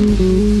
Hey.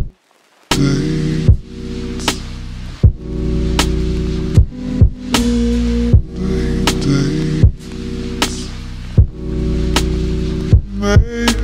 Mm-hmm.